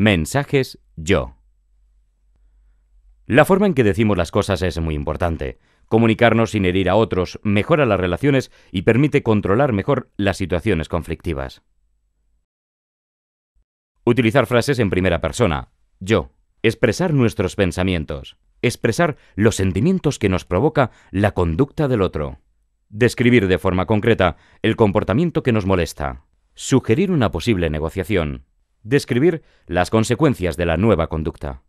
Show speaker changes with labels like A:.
A: Mensajes yo. La forma en que decimos las cosas es muy importante. Comunicarnos sin herir a otros mejora las relaciones y permite controlar mejor las situaciones conflictivas. Utilizar frases en primera persona. Yo. Expresar nuestros pensamientos. Expresar los sentimientos que nos provoca la conducta del otro. Describir de forma concreta el comportamiento que nos molesta. Sugerir una posible negociación. Describir las consecuencias de la nueva conducta.